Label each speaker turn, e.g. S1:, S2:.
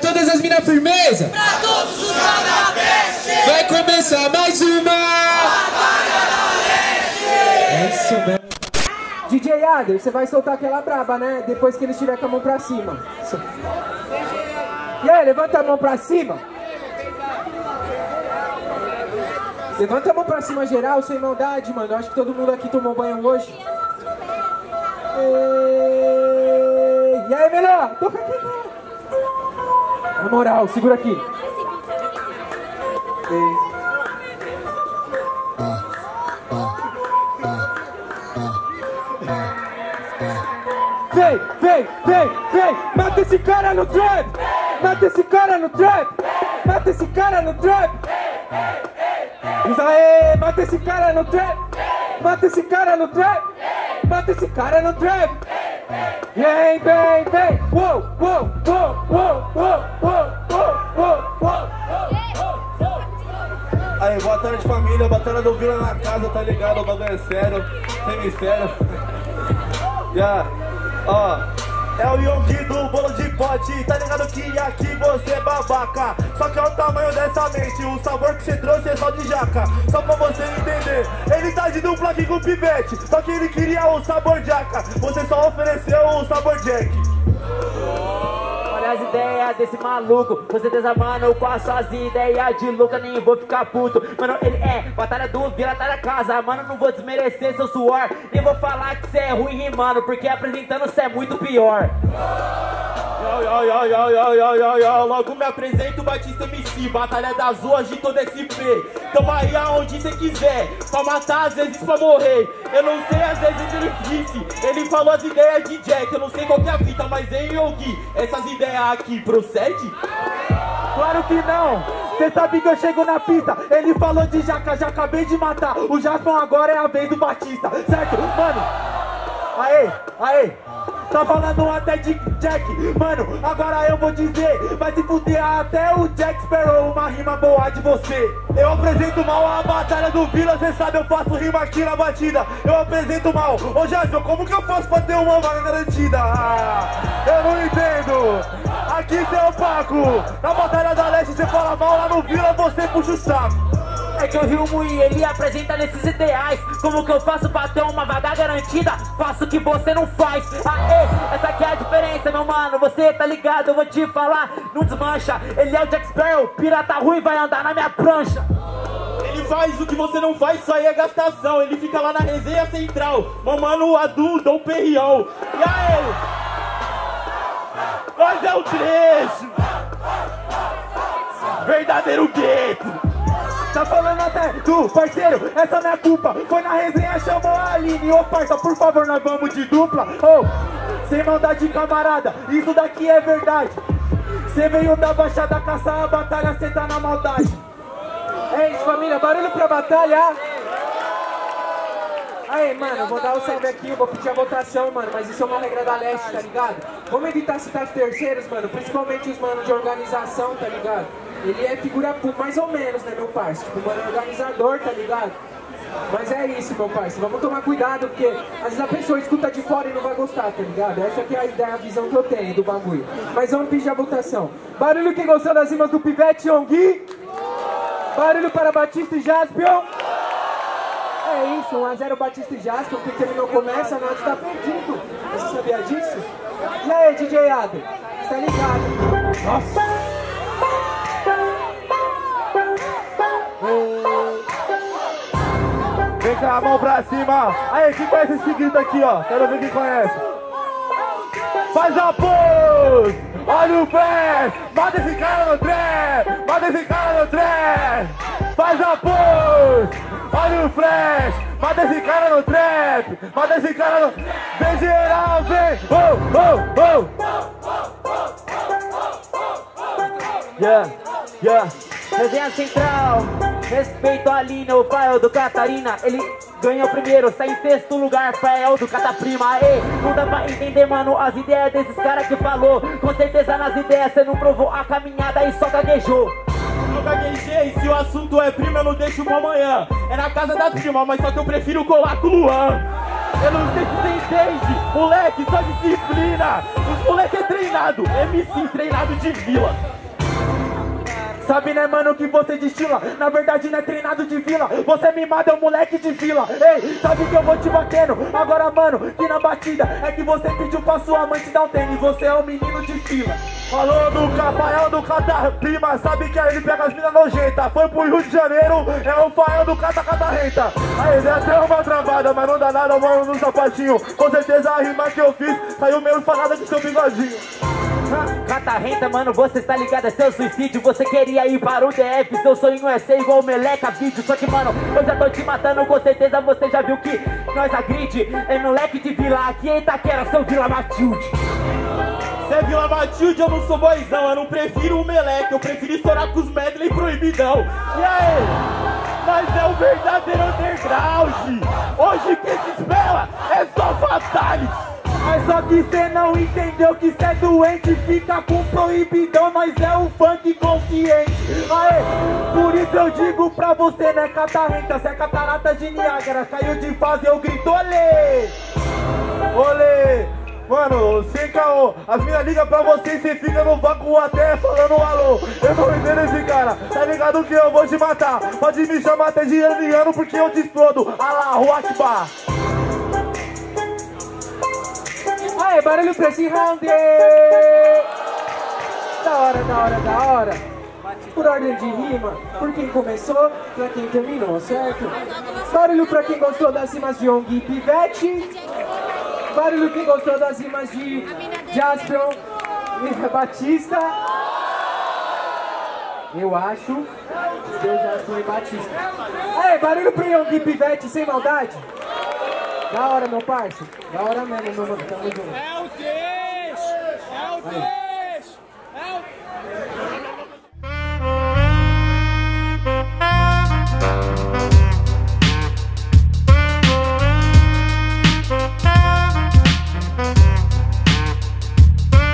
S1: todas as minas firmeza?
S2: Pra todos os canabestes!
S1: Vai começar mais uma! É isso mesmo.
S3: DJ Ader, você vai soltar aquela braba, né? Depois que ele estiver com a mão pra cima. E aí, levanta a mão pra cima. Levanta a mão pra cima geral, sem maldade, mano. Eu acho que todo mundo aqui tomou banho hoje. E, e aí, melhor? Toca aqui, cara. Na moral, segura aqui. Vem, vem, vem, vem! Mata esse cara no trap! Mata esse cara no trap! Mata esse cara no trap! Diz aí, mata esse cara no trap! Mata esse cara no trap! Mata esse cara no trap! E aí, vem, vem! Uou, uou, uou, uou, uou, uou, uou, uou,
S4: Aí, boa tarde família, batalha do Vila na casa, tá ligado? O bagulho é sério, sem mistério. Já, ó, é o Yong do bolo de pote, tá ligado que aqui você é babaca. Só que é o tamanho dessa mente, o sabor que você trouxe é só de jaca. Só pra você entender ele tá de dupla aqui com o pivete. Só que ele queria o sabor jaca, você só ofereceu o sabor jack
S5: Olha as ideias desse maluco. Com certeza, mano, com as suas ideias de louca Nem vou ficar puto. Mano, ele é batalha do vira, tá na casa. Mano, não vou desmerecer seu suor. Nem vou falar que cê é ruim rimando Porque apresentando cê é muito pior
S4: Logo me apresento, Batista MC Batalha das ruas de todo SP Tamo aí aonde cê quiser Pra matar, às vezes pra morrer Eu não sei, às vezes ele disse Ele falou as ideias de Jack Eu não sei qual que é a fita, mas hein, Yogi Essas ideias aqui procede?
S3: Claro que não! Cê sabe que eu chego na pista, ele falou de jaca, já acabei de matar. O Jaspion agora é a vez do Batista, certo? Mano, aê, aê, tá falando até de Jack, mano, agora eu vou dizer, vai se fuder até o Jack Sparrow, uma rima boa de você. Eu apresento mal a batalha do Vila, cê sabe, eu faço rima aqui na batida. Eu apresento mal, ô Jaspion, como que eu faço pra ter uma vaga garantida? Eu não entendo. Aqui cê é opaco, na batalha da leste cê fala mal, lá no Vila você puxa o saco.
S5: É que eu rimo e ele apresenta nesses ideais Como que eu faço pra ter uma vaga garantida? Faço o que você não faz Aê, essa aqui é a diferença, meu mano Você tá ligado, eu vou te falar Não desmancha, ele é o Jack Sparrow Pirata ruim vai andar na minha prancha
S4: Ele faz o que você não faz, isso aí é gastação. Ele fica lá na resenha central, mamando a do Dom. E aí? Nós é o trecho! Verdadeiro gueto!
S3: Tá falando até tu, parceiro, essa não é culpa. Foi na resenha, chamou a Aline. Ô parça, por favor, nós vamos de dupla. Ô, sem maldade, camarada, isso daqui é verdade. Cê veio da baixada caçar a batalha, cê tá na maldade. É isso, família, barulho pra batalha. Aí, mano, eu vou dar um salve aqui, eu vou pedir a votação, mano, mas isso é uma regra da leste, tá ligado? Vamos evitar citar os terceiros, mano, principalmente os manos de organização, tá ligado? Ele é figura mais ou menos, né, meu parceiro? Tipo, mano, é organizador, tá ligado? Mas é isso, meu parceiro, vamos tomar cuidado, porque às vezes a pessoa escuta de fora e não vai gostar, tá ligado? Essa aqui é a ideia, a visão que eu tenho do bagulho. Mas vamos pedir a votação. Barulho quem gostou das rimas do Pivete Yongui? Barulho para Batista e Jaspion? É isso, 1x0 Batista e Jaspion, quem terminou começa, nós está perdido. Você sabia disso? E aí, DJ Adam? Você tá ligado? Nossa!
S4: Vem com a mão pra cima! Aí, quem conhece esse grito aqui, ó? Quero ver quem conhece. Faz a pose! Olha o pé! Mata esse cara no trem! Mata esse cara no trem! Faz a pose! Olha o flash! Mata esse cara no trap! Mata esse cara no... Vem geral, vem! Oh, oh, oh!
S5: Yeah, yeah Resenha Central Respeito a Aline, o pai do Catarina Ele ganhou primeiro, sai em sexto lugar Fael do Cataprima, aê Não dá pra entender, mano, as ideias desses caras que falou Com certeza nas ideias cê não provou a caminhada e só gaguejou
S4: Gaguejei, se o assunto é prima eu não deixo pra amanhã. É na casa das primas, mas só que eu prefiro colar com o Luan.
S5: Eu não sei se você entende, moleque, só disciplina. Os moleque é treinado, MC treinado de vila. Sabe, né, mano, que você destila? Na verdade, não é treinado de vila. Você é mimado, é um moleque de vila. Ei, sabe que eu vou te batendo? Agora, mano, que na batida é que você pediu pra sua mãe te dar um tênis. Você é um menino de fila.
S4: Falou do Capael do Cata Prima, sabe que aí ele pega as minas nojentas. Foi pro Rio de Janeiro, é o Fael do Cata Catarrenta. Aí deu até uma travada, mas não dá nada, mano, no sapatinho. Com certeza a rima que eu fiz saiu meio falada com seu bigodinho.
S5: Catarrenta, mano, você tá ligado, é seu suicídio. Você queria ir para o DF, seu sonho é ser igual o Meleca Vídeo. Só que, mano, eu já tô te matando, com certeza você já viu que nós agride É moleque de vila, aqui em Itaquera, sou Vila Matilde.
S6: Cê é Vila Matilde, eu não sou boizão Eu não prefiro o Meleque, eu prefiro estourar com os medley proibidão. E aí? Mas é o verdadeiro underground
S5: que cê não entendeu que cê é doente Fica com proibidão, nós é o funk consciente Aê, por isso eu digo pra você, né catarrenta Cê é catarata de Niágara, caiu de fase, eu grito olê
S4: Olê! Mano, sem caô, as minas ligam pra você e fica no vácuo até falando alô. Eu não entendo esse cara, tá ligado que eu vou te matar. Pode me chamar até de ano porque eu te explodo. Alá, Akbar.
S3: Aê, barulho pra esse round! Da hora, da hora, da hora. Por ordem de rima, por quem começou, pra quem terminou, certo? Barulho pra quem gostou das rimas de Ong e Pivete. Barulho quem gostou das rimas de Jaspion e Batista. Eu acho que deu Jaspion e Batista. Aê, barulho pro Young e Pivete sem maldade. Da hora, meu parça. Da hora mesmo, meu mano. Tamo junto.
S2: É o 3! É o 3!